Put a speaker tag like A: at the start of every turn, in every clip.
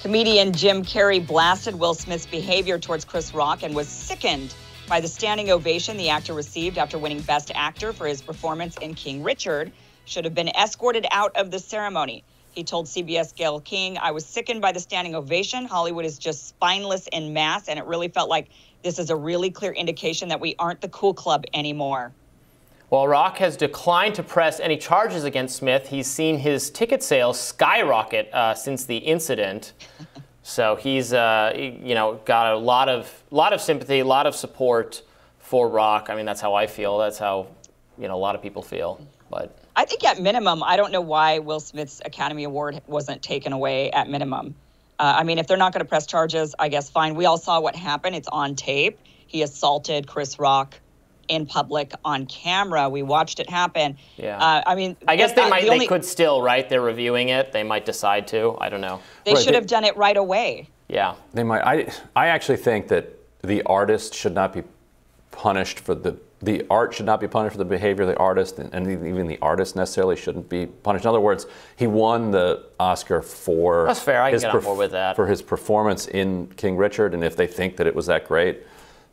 A: Comedian Jim Carrey blasted Will Smith's behavior towards Chris Rock and was sickened by the standing ovation the actor received after winning Best Actor for his performance in King Richard. Should have been escorted out of the ceremony. He told CBS Gayle King, I was sickened by the standing ovation. Hollywood is just spineless in mass, and it really felt like this is a really clear indication that we aren't the cool club anymore.
B: While Rock has declined to press any charges against Smith, he's seen his ticket sales skyrocket uh, since the incident. so he's, uh, you know, got a lot of, lot of sympathy, a lot of support for Rock. I mean, that's how I feel. That's how, you know, a lot of people feel. But
A: I think at minimum, I don't know why Will Smith's Academy Award wasn't taken away at minimum. Uh, I mean, if they're not going to press charges, I guess fine. We all saw what happened. It's on tape. He assaulted Chris Rock in public on camera. We watched it happen.
B: Yeah.
A: Uh, I mean,
B: I guess they
A: uh,
B: might.
A: the only-
B: they could still, right? They're reviewing it. They might decide to. I don't know.
A: They
C: Right,
A: should
C: they-
A: have done it right away.
B: Yeah.
C: They might. I, I actually think that the artist should not be punished for the the art should not be punished for the behavior of the artist, and, and even the artist necessarily shouldn't be punished. In other words, he won the Oscar for
B: That's fair. I can
C: his
B: get on board with that.
C: for his performance in King Richard, and if they think that it was that great,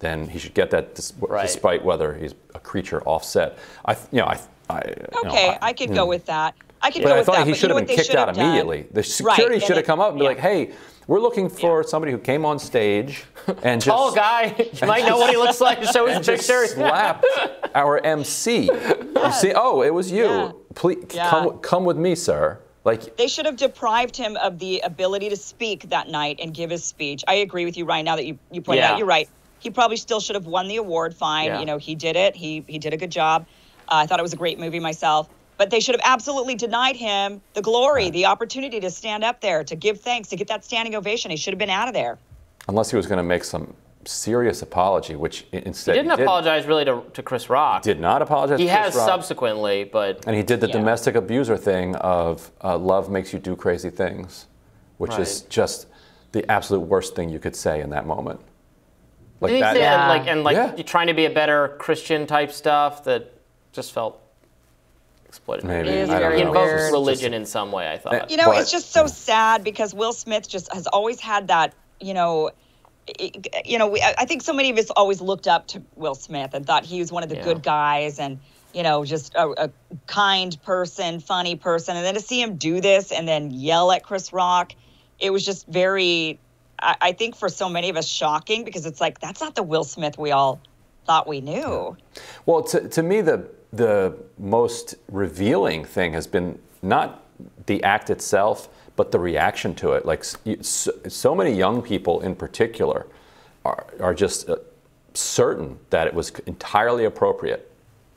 C: then he should get that, dis-
B: Right.
C: despite whether he's a creature offset. I, you know, I, I you know,
A: Okay, I could go hmm. with that. I could
C: But
A: go
C: I
A: with
C: thought
A: that.
C: he
A: but you
C: should
A: know
C: have
A: what
C: been kicked out
A: done?
C: immediately. The security
A: and
C: should have come up and be
A: yeah.
C: like, "Hey, we're looking for somebody who came on stage and just
B: Tall guy. You might know what he looks like. Show his
C: just
B: picture.
C: slapped our MC. You see, oh, it was you.
A: Yeah.
C: Please
A: Yeah.
C: come, come with me, sir. Like,
A: They should have deprived him of the ability to speak that night and give his speech. I agree with you, Ryan. Now that you, you pointed
B: Yeah.
A: out, you're right. He probably still should have won the award. Fine,
B: Yeah.
A: you know, he did it. He he did a good job. Uh, I thought it was a great movie myself. But they should have absolutely denied him the glory, the opportunity to stand up there, to give thanks, to get that standing ovation. He should have been out of there.
C: unless he was going to make some serious apology, which instead
B: He didn't
C: did,
B: apologize really to, to Chris Rock.
C: Did not apologize.
B: he
C: to Chris
B: has
C: Rock.
B: subsequently, but
C: And he did the
A: Yeah.
C: domestic abuser thing of uh, love makes you do crazy things, which is just the absolute worst thing you could say in that moment. Like that.
B: say
A: Yeah.
B: like and like
C: Yeah.
B: you trying to be a better Christian type stuff that just felt exploited.
C: Maybe.
A: It is
C: I
A: very
B: He
C: know.
B: invokes
A: weird.
C: It's
B: religion in some way. I thought.
A: You know,
C: But-
A: it's just so sad because Will Smith just has always had that, you know, i- you know, we, I I think so many of us always looked up to Will Smith and thought he was one of the
B: Yeah.
A: good guys and, you know, just a, a kind person, funny person. And then to see him do this and then yell at Chris Rock, it was just very, I, I think for so many of us, shocking because it's like, that's not the Will Smith we all thought we knew.
C: Well, to, to me, the the most revealing thing has been not the act itself, but the reaction to it. Like so, so many young people, in particular, are are just uh, certain that it was entirely appropriate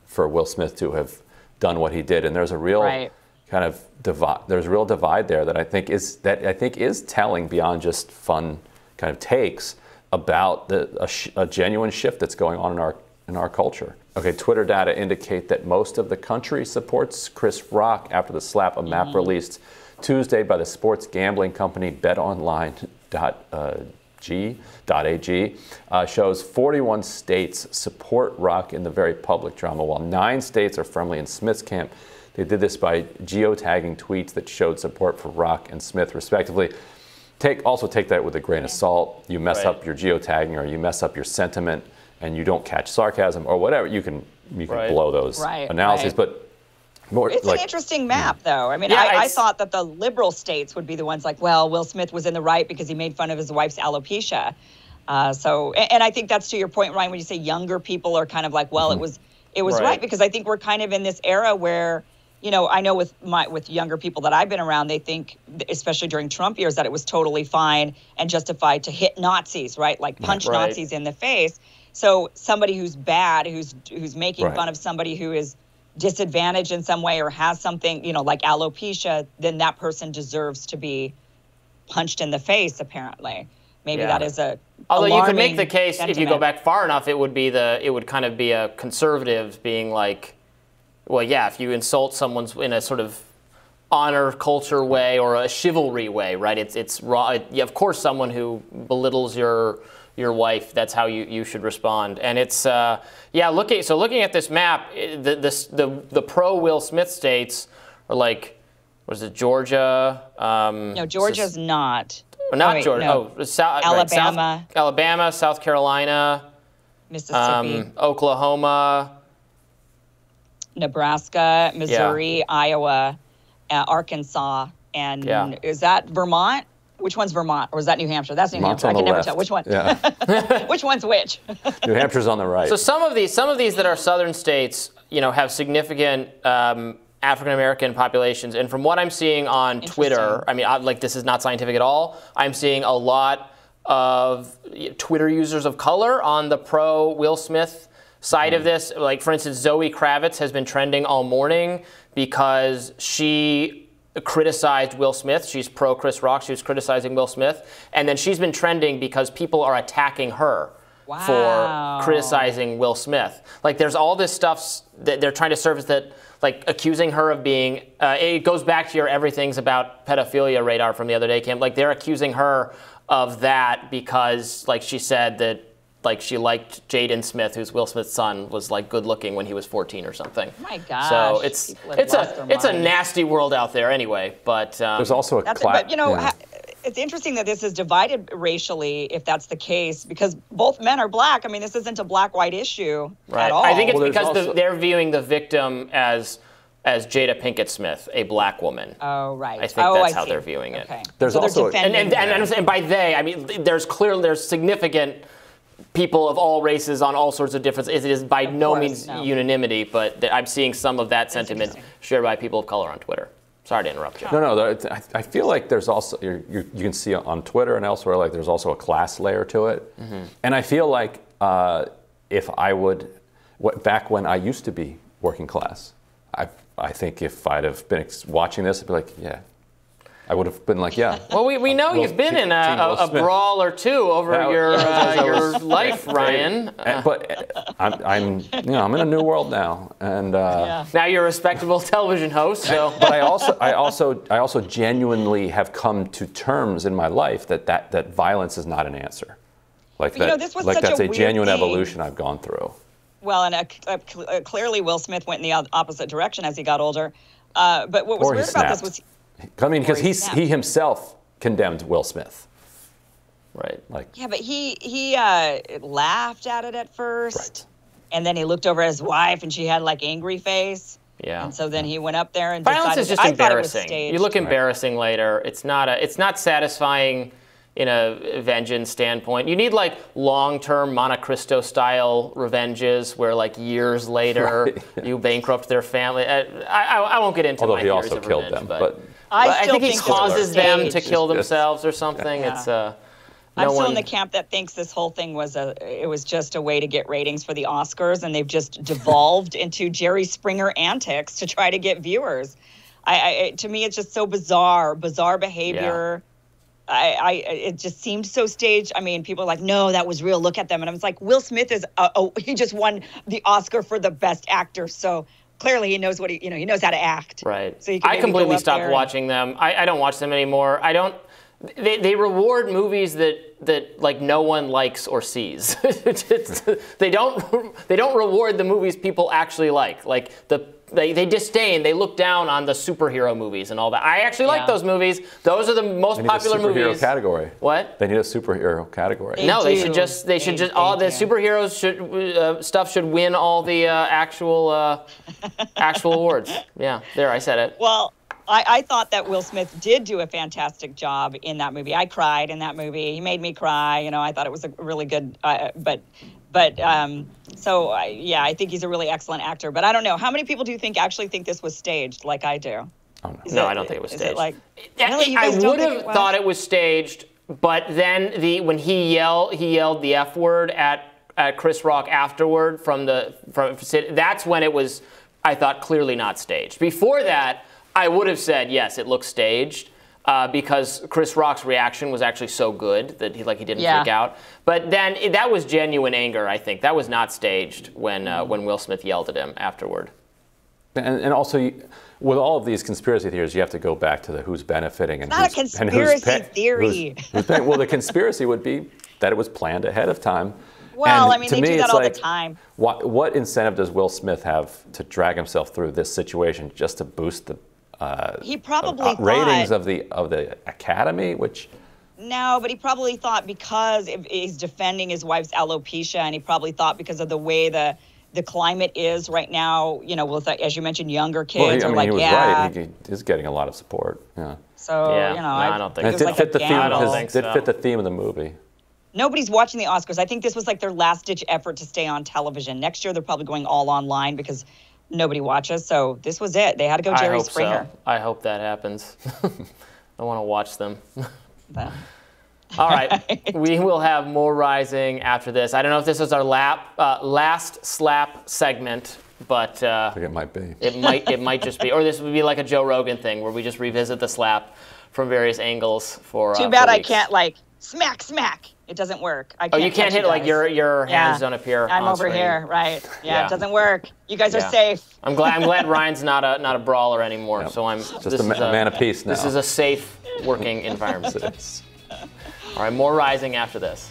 C: for Will Smith to have done what he did, and there's a real
A: Right.
C: Kind of divide. There's a real divide there that I think is that I think is telling beyond just fun kind of takes about the a, sh- a genuine shift that's going on in our in our culture. Okay, Twitter data indicate that most of the country supports Chris Rock after the slap. A map released Tuesday by the sports gambling company BetOnline.g.ag uh, shows 41 states support Rock in the very public drama, while nine states are firmly in Smith's camp. They did this by geotagging tweets that showed support for Rock and Smith, respectively. Take also take that with a grain of salt. You mess
B: Right.
C: up your geotagging, or you mess up your sentiment, and you don't catch sarcasm or whatever. You can you can
B: Right.
C: blow those
A: Right,
C: analyses,
A: right.
C: but more
A: It's
C: like
A: an interesting map, though. I mean,
B: Yeah,
A: I, I thought that the liberal states would be the ones like, well, Will Smith was in the right because he made fun of his wife's alopecia. Uh, so, and, and I think that's to your point, Ryan, when you say younger people are kind of like, well, it was, it was
B: Right.
A: right. because I think we're kind of in this era where, you know, I know with my with younger people that I've been around, they think, especially during Trump years, that it was totally fine and justified to hit Nazis, right? Like punch
B: Right.
A: Nazis in the face. So somebody who's bad, who's who's making
C: Right.
A: fun of somebody who is disadvantaged in some way or has something, you know, like alopecia, then that person deserves to be punched in the face. Apparently, maybe
B: Yeah.
A: that is a.
B: Although you could make the case if you go back far enough, it would be the it would kind of be a conservatives being like, well, yeah, if you insult someone's in a sort of honor culture way or a chivalry way, right? It's it's raw. It, yeah, of course, someone who belittles your your wife, that's how you, you should respond. And it's uh, yeah, looking so looking at this map, the the the, the pro Will Smith states are like, was it Georgia? Um,
A: No, Georgia's not.
B: Not
A: Oh, wait,
B: Georgia.
A: no.
B: Oh, South, right,
A: Alabama.
B: South, Alabama, South Carolina,
A: Mississippi,
B: um, Oklahoma.
A: Nebraska, Missouri, Iowa, uh, Arkansas, and
B: Yeah.
A: is that Vermont? Which one's Vermont, or is that New Hampshire? That's New
C: Vermont's
A: Hampshire. I
C: on
A: can
C: the
A: never
C: left.
A: tell which one.
C: Yeah.
A: which one's which?
C: New Hampshire's on the right.
B: So some of these, some of these that are southern states, you know, have significant um, African American populations. And from what I'm seeing on Twitter, I mean, I, like this is not scientific at all. I'm seeing a lot of Twitter users of color on the pro Will Smith side of this. Like for instance, Zoe Kravitz has been trending all morning because she criticized Will Smith. She's pro Chris Rock. She was criticizing Will Smith, and then she's been trending because people are attacking her
A: Wow.
B: for criticizing Will Smith. Like there's all this stuff that they're trying to surface that like accusing her of being uh, it goes back to your everything's about pedophilia radar from the other day camp. Like they're accusing her of that because like she said that like she liked Jaden Smith, who's Will Smith's son, was like good looking when he was 14 or something.
A: My gosh,
B: So it's it's a it's a nasty world out there anyway. But um,
C: There's also a
A: That's
C: cla-
A: but you know.
C: yeah.
A: Ha- it's interesting that this is divided racially, if that's the case, because both men are black. I mean, this isn't a black-white issue
B: Right.
A: at all.
B: I think it's
C: Well, there's
B: because the, they're viewing the victim as as Jada Pinkett Smith, a black woman.
A: Oh right.
B: I think
A: oh,
B: that's
A: I
B: how
A: see.
B: they're viewing it.
A: Okay.
C: There's
A: so
C: also a-
B: and, and, and, and by they, I mean there's clearly there's significant people of all races on all sorts of different. It is by no
A: course,
B: means
A: no.
B: unanimity, but th- I'm seeing some of that sentiment shared by people of color on Twitter. Sorry to interrupt you.
C: No, no. I, I feel like there's also you're, you you can see on Twitter and elsewhere like there's also a class layer to it,
B: Mm-hmm.
C: and I feel like uh, if I would, what, back when I used to be working class, I I think if I'd have been ex- watching this, I'd be like, yeah, I would have been like, yeah.
B: Well, we, we know
C: Will-
B: you've been in a, a, a brawl or two over
C: That-
B: your uh,
C: that
B: your life, Ryan.
C: And- but uh, I'm, I'm you know I'm in a new world now, and uh,
A: Yeah.
B: Now you're a respectable television host, so
C: but I also, I also, I also genuinely have come to terms in my life that that, that violence is not an answer. Like that,
A: you know, this was
C: like
A: such
C: that's
A: a
C: a, genuine
A: thing.
C: evolution I've gone through.
A: Well, and uh, uh, cl- uh, clearly Will Smith went in the opposite direction as he got older. Uh, but what was
C: Or
A: weird about this was,
C: I mean, because
A: he
C: he's he himself condemned Will Smith.
B: right.
C: Like,
A: yeah, but he he uh, laughed at it at first,
C: Right.
A: and then he looked over at his wife, and she had like angry face.
B: Yeah.
A: And so then he went up there and
B: Violence
A: decided,
B: is just
A: I thought it was
B: embarrassing. You look embarrassing later. It's not a. It's not satisfying in a vengeance standpoint. You need like long-term Monte Cristo style revenges, where like years later
C: Right,
B: you bankrupt their family. Uh, I, I, I won't get into
C: although
B: my
C: he also
B: of
C: killed
B: revenge,
C: them,
B: but,
C: but
A: I
B: but I
A: still
B: think he
A: think this was
B: causes them to kill themselves or something.
A: Yeah.
B: It's uh.
A: I'm still
B: one,
A: in the camp that thinks this whole thing was a it was just a way to get ratings for the Oscars, and they've just devolved into Jerry Springer antics to try to get viewers. I, I to me, it's just so bizarre, bizarre behavior. I, I it just seemed so staged. I mean, people are like, no, that was real. Look at them, and I was like, Will Smith is uh, oh, he just won the Oscar for the best actor, so clearly he knows what he you know he knows how to act.
B: Right.
A: So
B: I completely stopped watching them. I, I don't watch them anymore. I don't. They, they reward movies that that like no one likes or sees. They don't they don't reward the movies people actually like. Like the they, they disdain. They look down on the superhero movies and all that. I actually like
A: Yeah.
B: those movies. Those are the most
C: they need
B: popular
C: a superhero
B: movies.
C: category.
B: What?
C: They need a superhero category.
A: They
B: No, they
A: do.
B: should just they should
A: They-
B: just all
A: they
B: the
A: do.
B: superheroes should uh, stuff should win all the uh, actual uh, actual awards. Yeah, there I said it.
A: Well, I, I thought that Will Smith did do a fantastic job in that movie. I cried in that movie. He made me cry. You know, I thought it was a really good. Uh, but, but um, so I, yeah, I think he's a really excellent actor. But I don't know how many people do you think actually think this was staged, like I do?
C: Oh, no.
A: Is
B: No, I don't think it was
A: is
B: staged.
A: like,
B: I-
A: really? You
B: I
A: guys don't
B: would have
A: it
B: thought it was staged, but then the when he yelled he yelled the F word at at Chris Rock afterward from the from that's when it was I thought clearly not staged. Before that, I would have said yes, it looks staged. Uh, because Chris Rock's reaction was actually so good that he like he didn't
A: Yeah.
B: freak out. But then it- that was genuine anger. I think that was not staged when uh, when Will Smith yelled at him afterward.
C: And, and also, you, with all of these conspiracy theories, you have to go back to the who's benefiting and
A: not a
C: who's, and who's
A: conspiracy theory.
C: who's- who's paying- well, the conspiracy would be that it was planned ahead of time.
A: Well,
C: And
A: I mean,
C: to
A: they do
C: me,
A: that
C: it's
A: all the time.
C: What, what incentive does Will Smith have to drag himself through this situation just to boost the uh,
A: He probably
C: uh, ratings
A: thought-
C: of the of the Academy? Which
A: No, but he probably thought because he's defending his wife's alopecia, and he probably thought because of the way the the climate is right now, you know, with as you mentioned, younger kids
C: Well, he, I
A: are
C: mean,
A: like,
C: he was
A: yeah.
C: right. He, he is getting a lot of support. Yeah.
A: So
B: Yeah,
A: you know,
B: no, I don't think
C: And
A: it
C: it did
A: like
C: fit
A: a
C: the theme.
B: I
C: Of
B: don't
C: his,
B: think
C: did fit the theme of the movie.
A: Nobody's watching the Oscars. I think this was like their last ditch effort to stay on television. Next year, they're probably going all online because nobody watches. So this was it. They had to go
B: I
A: Jerry
B: hope
A: Springer.
B: so. I hope that happens. I want to watch them.
A: But-
B: All right, we will have more rising after this. I don't know if this is our lap, uh, last slap segment, but uh,
C: I think it might be.
B: it might it might just be, or this would be like a Joe Rogan thing where we just revisit the slap from various angles for.
A: Too
B: uh,
A: bad
B: for
A: I can't like smack smack. It doesn't work. I
B: Oh,
A: can't
B: you can't hit it like
A: guys.
B: your your
A: Yeah.
B: hands don't appear.
A: I'm
B: on
A: over
B: screen.
A: here, right? Yeah,
B: Yeah.
A: it doesn't work. You guys
B: Yeah.
A: are safe.
B: I'm glad. I'm glad Ryan's not a not a brawler anymore.
C: Yep.
B: So I'm
C: Just a, ma- a man of peace now.
B: This is a safe working environment. All right, more rising after this.